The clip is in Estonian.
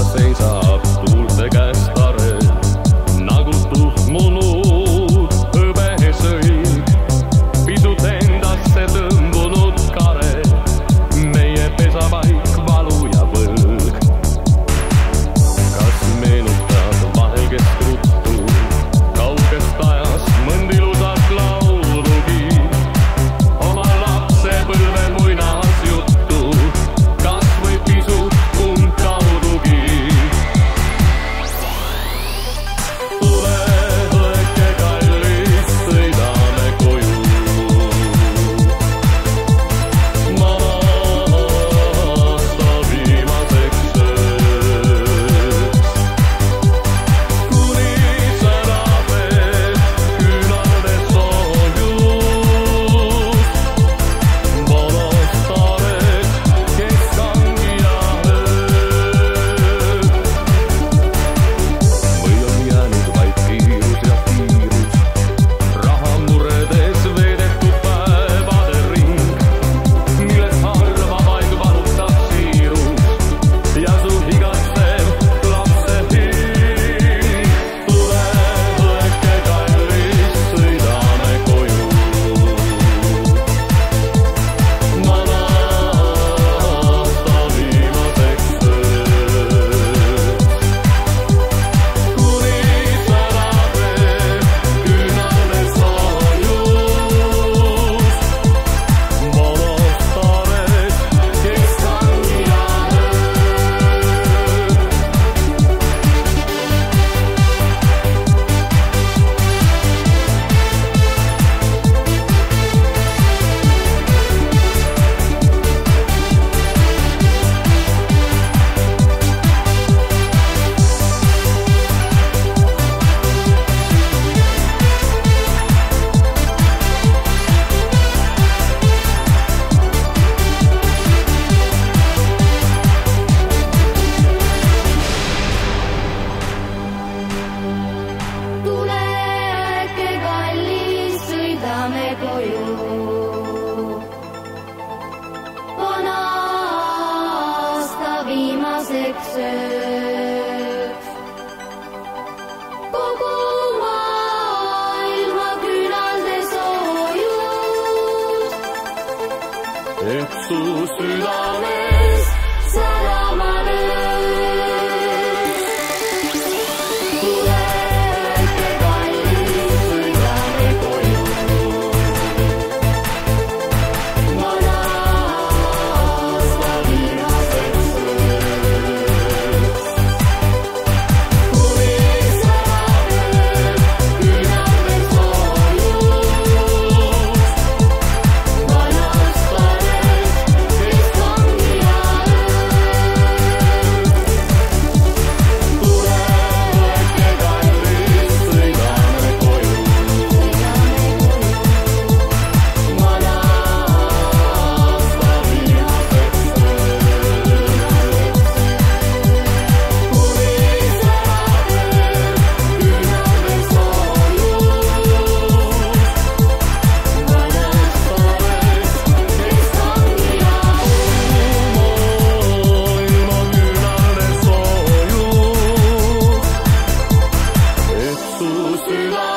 ta seisab tuulte käes tare, nagu tuhmunud hõbesõi, pisut endasse tõmbab. tus ciudades, Salamanca. 不需要。